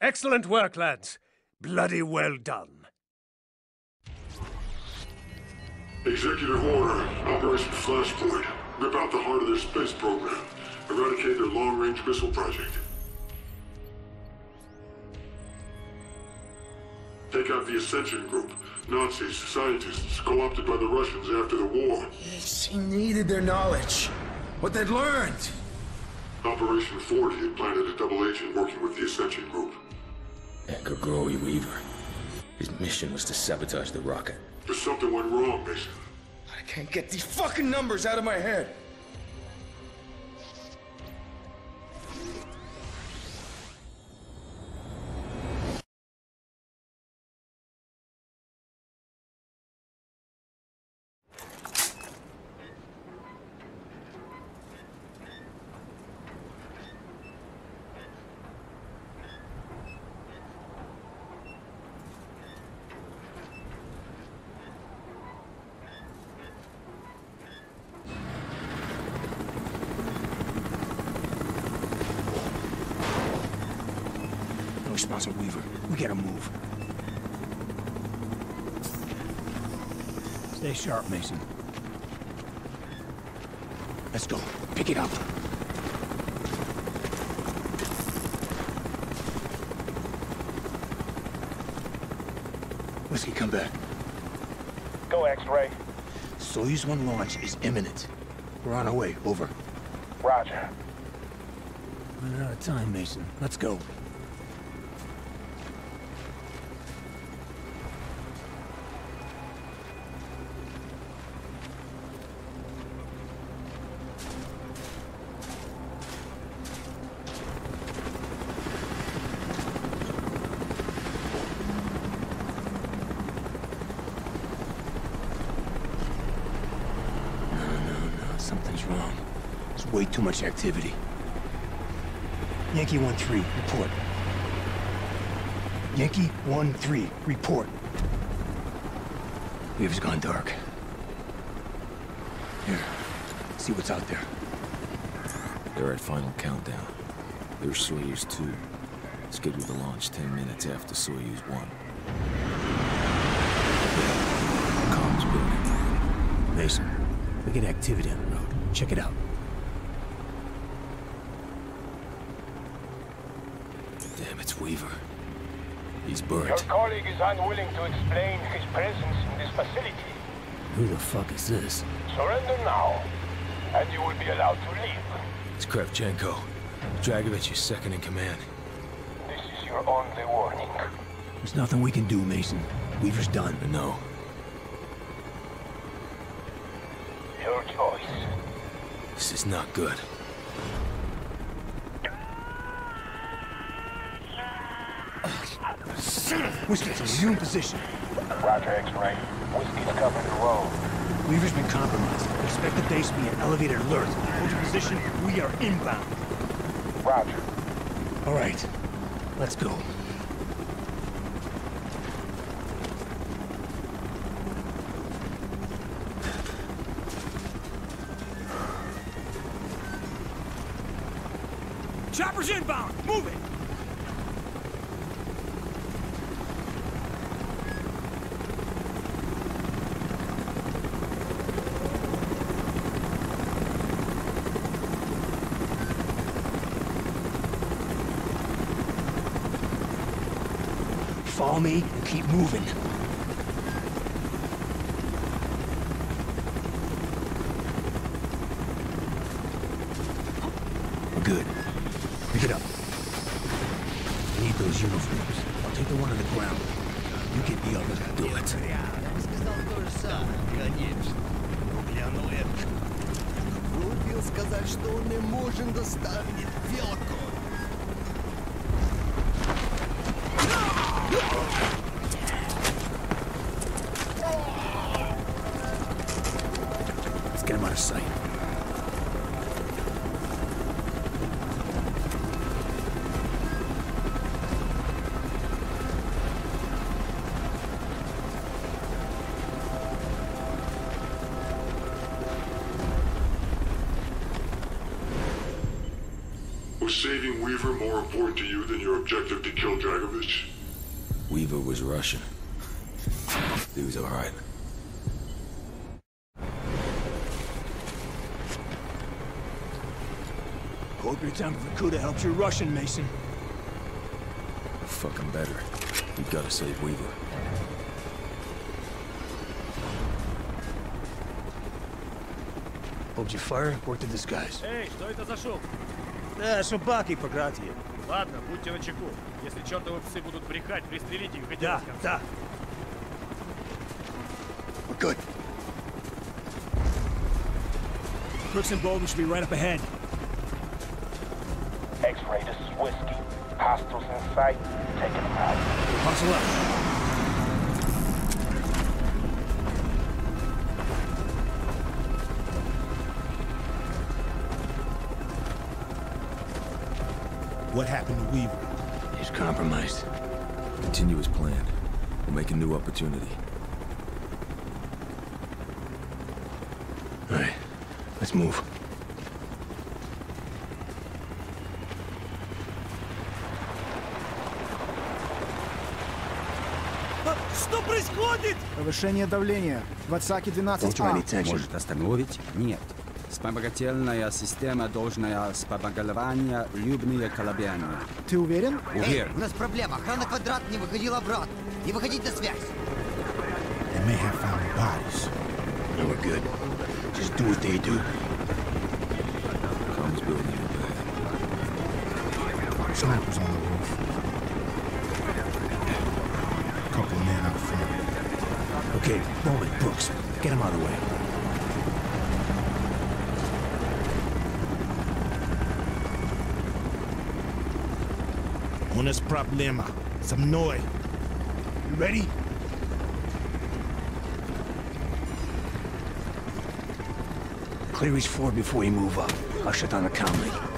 Excellent work, lads. Bloody well done. Executive order. Operation Flashpoint. Rip out the heart of their space program. Eradicate their long-range missile project. Take out the Ascension Group. Nazis, scientists, co-opted by the Russians after the war. Yes, he needed their knowledge. What they'd learned. Operation 40 had planted a double agent working with the Ascension Group. Grigori Weaver. His mission was to sabotage the rocket. But something went wrong, Mason. I can't get these fucking numbers out of my head. Response Weaver. We gotta move. Stay sharp, Mason. Let's go. Pick it up. Whiskey, come back. Go, X-Ray. Soyuz 1 launch is imminent. We're on our way. Over. Roger. Running out of time, Mason. Let's go. No, no, no. Something's wrong. There's way too much activity. Yankee 1-3, report. Yankee 1-3, report. Weaver's gone dark. Here, see what's out there. They're at final countdown. There's Soyuz 2. Scheduled to launch 10 minutes after Soyuz 1. Comms building. Mason, we get activity on the road. Check it out. Damn, it's Weaver. He's burnt. Your colleague is unwilling to explain his presence in this facility. Who the fuck is this? Surrender now, and you will be allowed to leave. It's Kravchenko. Dragovich is second in command. This is your only warning. There's nothing we can do, Mason. Weaver's done. But no, Your choice. this is not good. Whiskey, you're in position. Roger, X-Ray. Whiskey's covering the road. Weaver's been compromised. Expect the base to be an elevated alert. Hold your position. We are inbound. Roger. All right. Let's go. Chopper's inbound! Move it! Follow me and keep moving. We're good. Pick it up. I need those uniforms. I'll take the one on the ground. You get the other. Do it. Хотел сказать, что он не может доставить велко. Was saving Weaver more important to you than your objective to kill Dragovich? Weaver was Russian. he was alright. Hope your time with Vorkuta helps your Russian, Mason. Fucking better. You've got to save Weaver. Hold your fire, work the disguise. Hey, что это за шум? Да, шубаки пократие. Ладно, будьте начеку. Если чертовы псы будут брехать, пристрелите их хоть Да, да. We're good. Brooks and Bowman should be right up ahead. X-ray, this is Whiskey. Hostiles in sight. Taking them out. Hustle up. What happened to Weaver? He's compromised. Continue as planned. We'll make a new opportunity. All right, let's move. Что происходит? Повышение давления. В Атсаке 12А. Может остановить? Нет. Вспомогательная система должна вспомогательная любые колебания. Ты уверен? Уверен. У нас проблема. Охрана квадрат не выходил обратно. Не выходить на связь. They may have found bodies. No, we're good. Just do what they do. Comms building up ahead. Snipers on the roof. Couple of men out front. Okay, Bowman, Brooks, get him out of the way. У нас проблема. Со мной. You ready? Clear his floor before you move up. I'll shut down the comlink.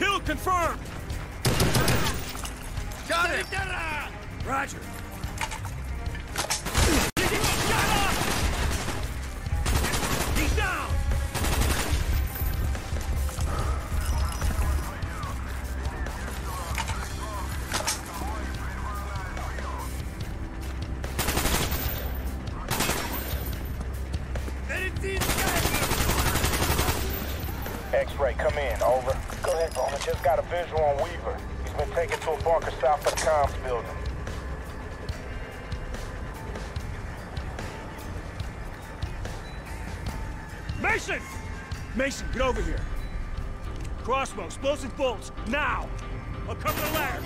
Kill confirmed! Got it. Roger. A south of the comms building. Mason! Mason, get over here. Crossbow, explosive bolts, now! I'll cover the ladder.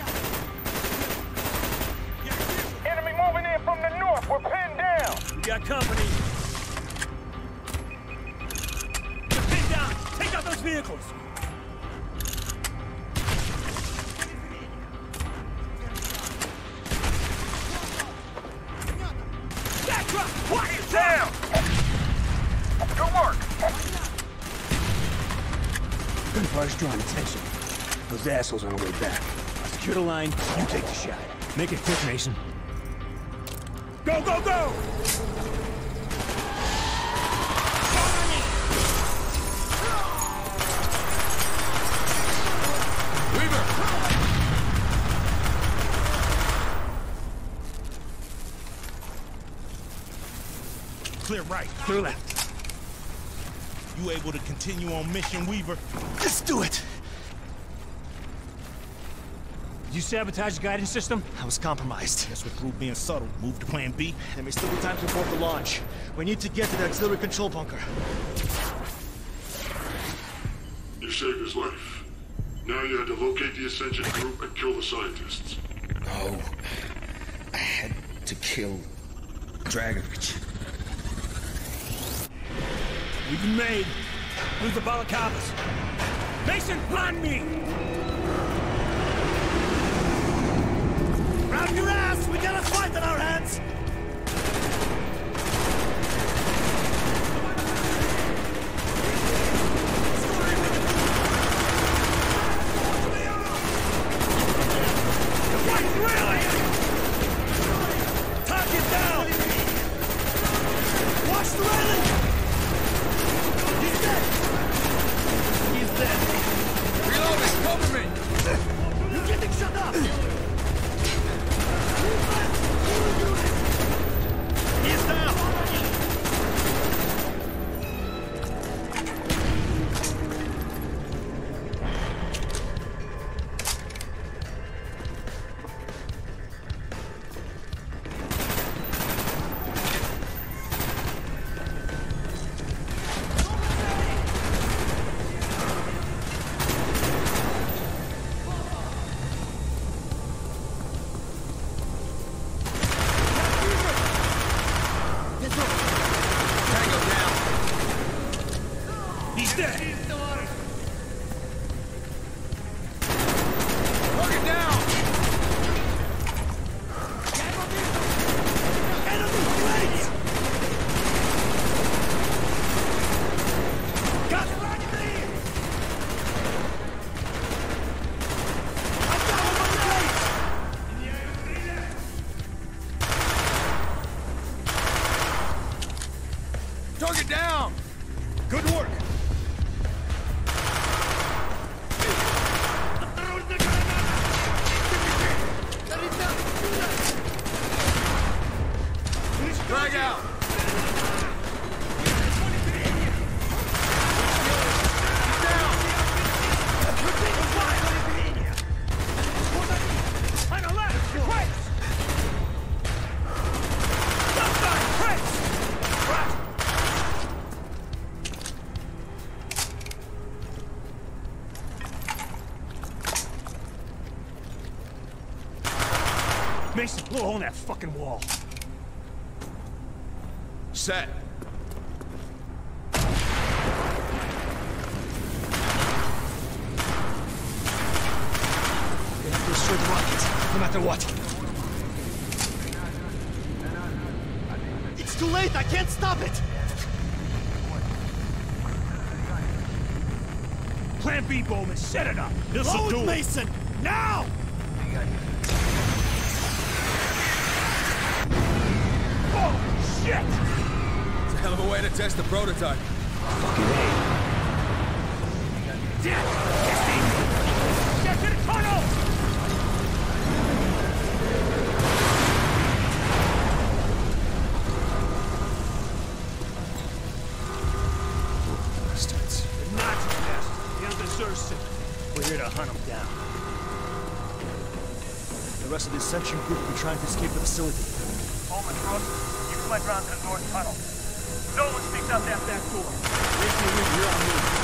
Enemy moving in from the north. We're pinned down. We got company. You're pinned down. Take out those vehicles. Truck! Quiet down! Good work. Gunfire's drawing attention. Those assholes on the way back. Secure the line, you take the shot. Make it quick, Mason. Go, go, go! Clear right. Clear left. You able to continue on mission, Weaver? Let's do it! Did you sabotage the guidance system? I was compromised. Guess we're through being subtle. Move to plan B. There may still be time to abort the launch. We need to get to the auxiliary control bunker. You saved his life. Now you had to locate the Ascension group and kill the scientists. No. I had to kill Dragovich. We've been made. Lose the balaclavas. Mason, blind me! Grab your ass! We got a fight on our hands! Mason, blow a hole in that fucking wall. Set. We have to destroy the rockets, no matter what. It's too late, I can't stop it! Plan B, Bowman, set it up. This'll Load do it. Mason! Now! Shit! It's a hell of a way to test the prototype. Dead! Get to the tunnel! Bastards. The Nazi nest. The undeserved We're here to hunt them down. The rest of the Ascension group will be trying to escape the facility. Bowman, Brooks, you fled round to the north tunnel. No one sneaks out that back door. The wind, you're on me.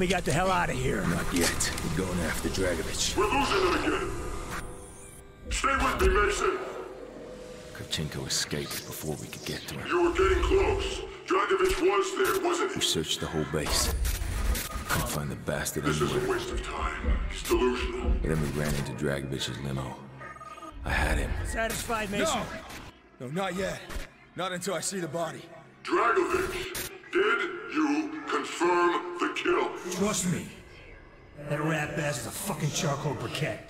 Tell him he got the hell out of here. Not yet. We're going after Dragovich. We're losing them again. Stay with me, Mason. Kravchenko escaped before we could get to him. You were getting close. Dragovich was there, wasn't he? We searched the whole base. Couldn't find the bastard This is a waste of time. He's delusional. And then we ran into Dragovich's limo. I had him. Satisfied, Mason? No! No, not yet. Not until I see the body. Dragovich, did you confirm the kill? Trust me. That rat is a fucking charcoal briquette.